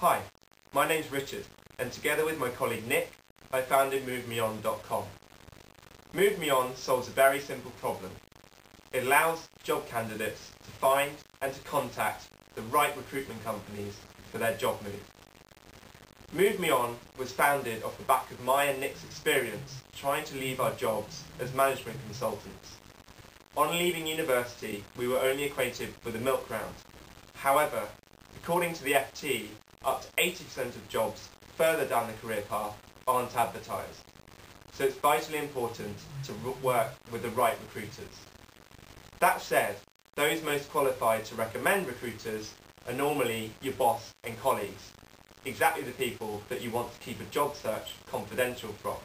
Hi, my name's Richard, and together with my colleague Nick, I founded MoveMeOn.com. MoveMeOn solves a very simple problem. It allows job candidates to find and to contact the right recruitment companies for their job move. MoveMeOn was founded off the back of my and Nick's experience trying to leave our jobs as management consultants. On leaving university, we were only acquainted with the milk round. However, according to the FT, up to 80% of jobs further down the career path aren't advertised. So it's vitally important to work with the right recruiters. That said, those most qualified to recommend recruiters are normally your boss and colleagues, exactly the people that you want to keep a job search confidential from.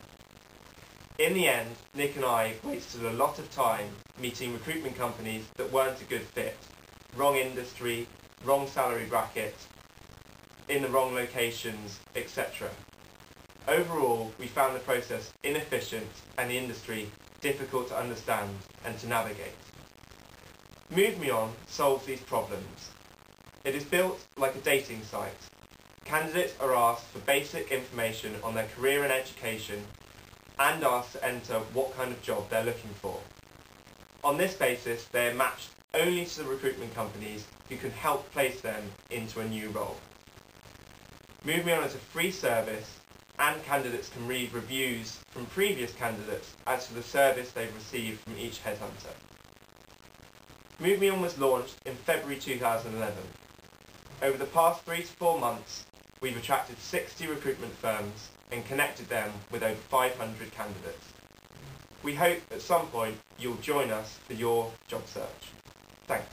In the end, Nick and I wasted a lot of time meeting recruitment companies that weren't a good fit, wrong industry, wrong salary bracket, in the wrong locations, etc. Overall, we found the process inefficient and the industry difficult to understand and to navigate. MoveMeOn solves these problems. It is built like a dating site. Candidates are asked for basic information on their career and education and asked to enter what kind of job they're looking for. On this basis, they are matched only to the recruitment companies who can help place them into a new role. MoveMeOn is a free service and candidates can read reviews from previous candidates as to the service they've received from each headhunter. MoveMeOn was launched in February 2011. Over the past three to four months, we've attracted 60 recruitment firms and connected them with over 500 candidates. We hope at some point you'll join us for your job search. Thanks.